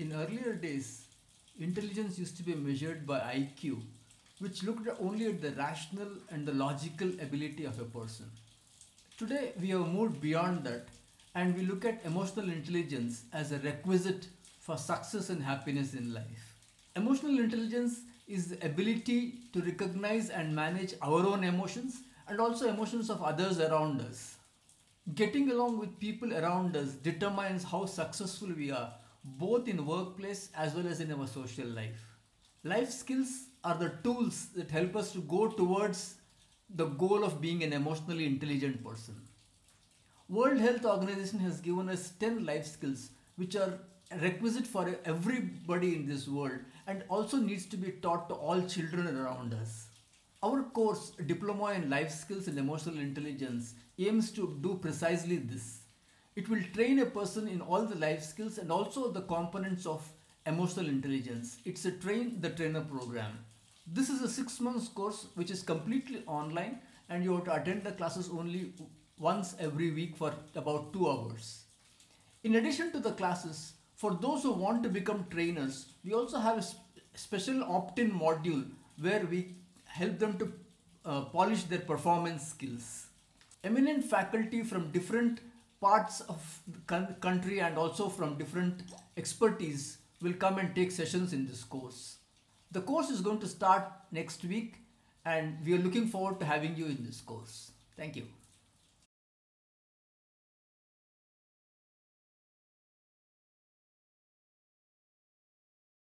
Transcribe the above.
In earlier days, intelligence used to be measured by IQ, which looked only at the rational and the logical ability of a person. Today, we have moved beyond that and we look at emotional intelligence as a requisite for success and happiness in life. Emotional intelligence is the ability to recognize and manage our own emotions and also emotions of others around us. Getting along with people around us determines how successful we are both in workplace as well as in our social life. Life skills are the tools that help us to go towards the goal of being an emotionally intelligent person. World Health Organization has given us 10 life skills which are requisite for everybody in this world and also needs to be taught to all children around us. Our course Diploma in Life Skills and Emotional Intelligence aims to do precisely this. It will train a person in all the life skills and also the components of emotional intelligence. It's a train the trainer program. This is a six months course which is completely online and you have to attend the classes only once every week for about two hours. In addition to the classes, for those who want to become trainers, we also have a special opt-in module where we help them to uh, polish their performance skills. Eminent faculty from different parts of the country and also from different expertise will come and take sessions in this course. The course is going to start next week and we are looking forward to having you in this course. Thank you.